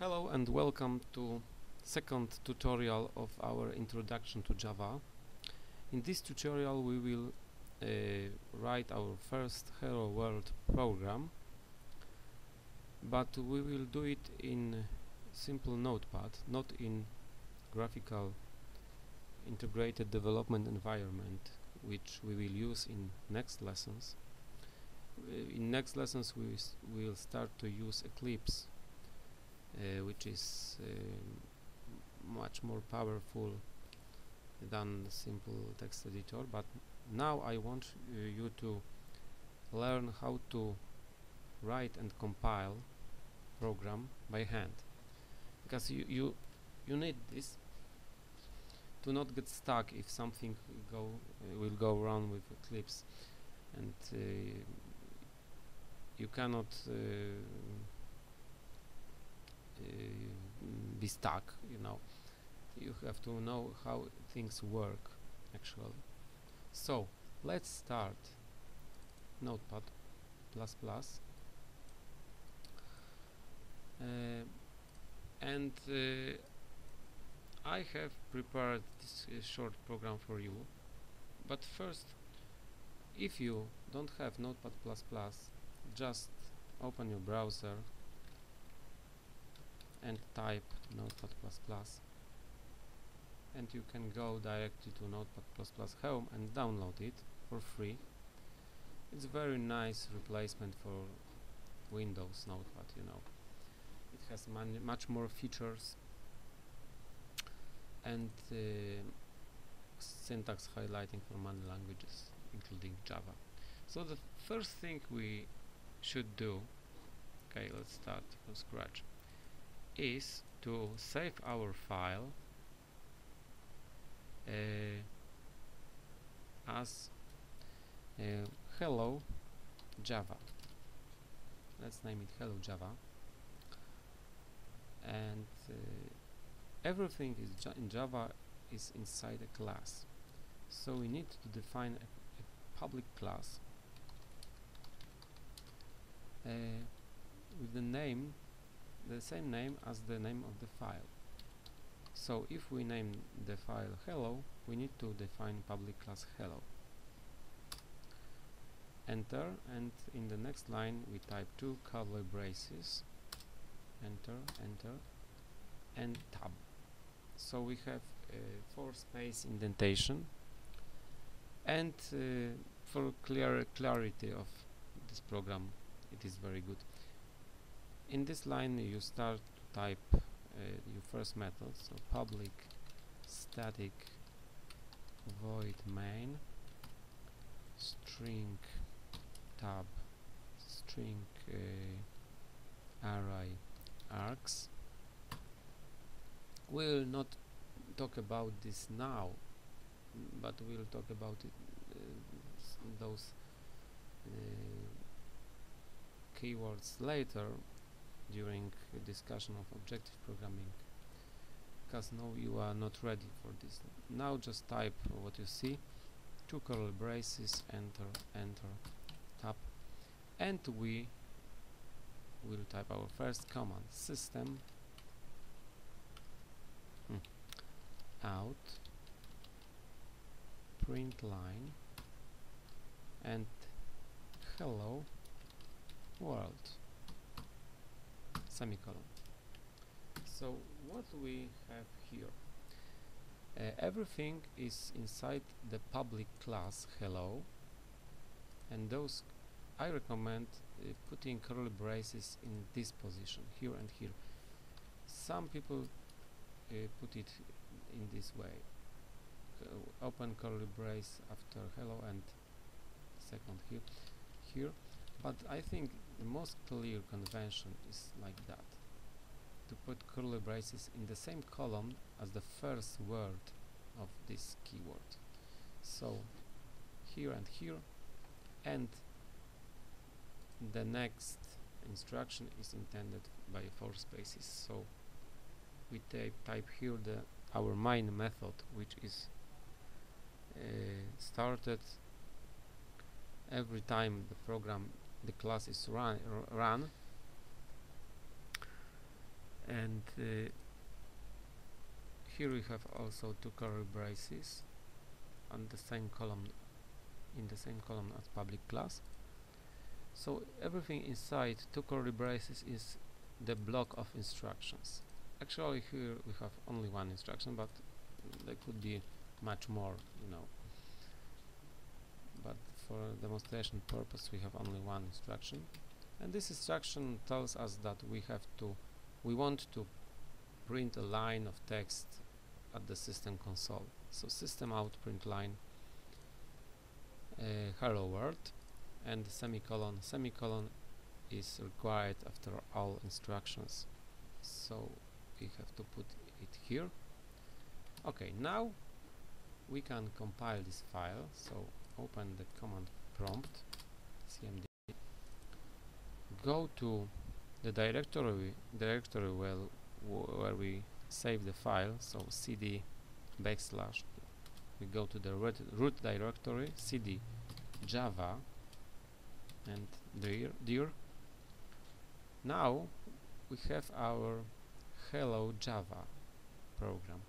Hello and welcome to second tutorial of our introduction to Java. In this tutorial we will uh, write our first Hello World program but we will do it in simple notepad, not in graphical integrated development environment which we will use in next lessons. Uh, in next lessons we will start to use Eclipse which is uh, much more powerful than simple text editor. But now I want uh, you to learn how to write and compile program by hand. Because you you you need this to not get stuck if something go uh, will go wrong with Eclipse and uh, you cannot uh, be stuck you know. You have to know how things work actually. So let's start. Notepad plus plus. Uh, and uh, I have prepared this uh, short program for you. But first if you don't have notepad plus plus just open your browser and type notepad++ and you can go directly to notepad++ home and download it for free. It's a very nice replacement for Windows Notepad you know. It has much more features. And uh, syntax highlighting for many languages including Java. So the first thing we should do okay let's start from scratch is to save our file uh, as uh, hello java. Let's name it hello java. And uh, everything is in java is inside a class. So we need to define a, a public class. Uh, with the name the same name as the name of the file. So if we name the file hello, we need to define public class hello. Enter and in the next line we type two curly braces, enter, enter and tab. So we have uh, four space indentation and uh, for clear clarity of this program it is very good in this line you start to type uh, your first method so public static void main string tab string uh, array args. We'll not talk about this now but we'll talk about it uh, those uh, keywords later during discussion of objective programming because now you are not ready for this. Now just type what you see two curly braces enter enter tab and we will type our first command system hmm, out print line and hello world semicolon. So what we have here? Uh, everything is inside the public class hello and those I recommend uh, putting curly braces in this position here and here some people uh, put it in this way uh, open curly brace after hello and second here here but I think the most clear convention is like that. To put curly braces in the same column as the first word of this keyword. So here and here and the next instruction is intended by four spaces. So we type here the our main method which is uh, started every time the program the class is run, run. And uh, here we have also two curly braces on the same column in the same column as public class. So everything inside two curly braces is the block of instructions. Actually here we have only one instruction but there could be much more you know for demonstration purpose we have only one instruction. And this instruction tells us that we have to we want to print a line of text at the system console. So system out print line uh, hello world and semicolon. Semicolon is required after all instructions. So we have to put it here. Okay now we can compile this file. So open the command prompt cmd. Go to the directory directory well where we save the file so cd backslash we go to the root, root directory cd java and dir, dir. Now we have our hello java program.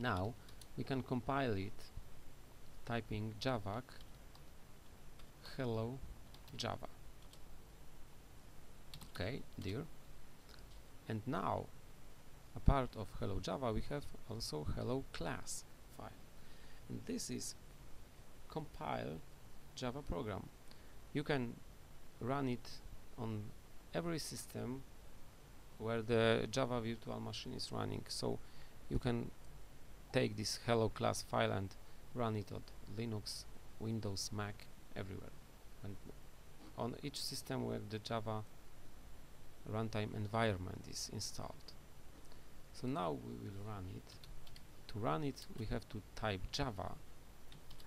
Now we can compile it typing javac hello java. Okay dir. And now a part of hello java we have also hello class file. And this is compile java program. You can run it on every system where the java virtual machine is running. So you can take this hello class file and run it on linux windows mac everywhere and on each system where the java runtime environment is installed. So now we will run it. To run it we have to type java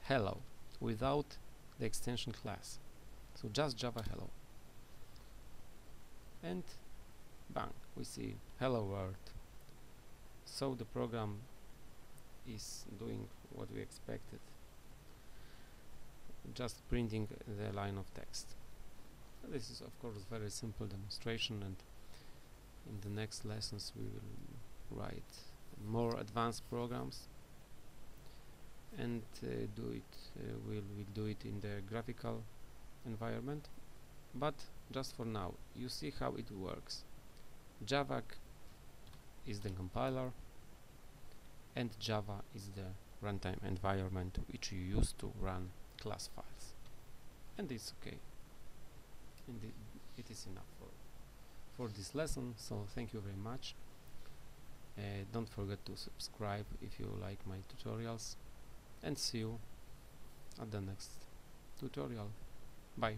hello without the extension class. So just java hello. And bang, we see hello world. So the program is doing what we expected. Just printing the line of text. This is of course very simple demonstration and in the next lessons we will write more advanced programs and uh, do it uh, we'll, we'll do it in the graphical environment. But just for now you see how it works. Javac is the compiler and java is the runtime environment which you use to run class files. And it's okay. Indeed, it is enough for for this lesson so thank you very much. Uh, don't forget to subscribe if you like my tutorials. And see you at the next tutorial. Bye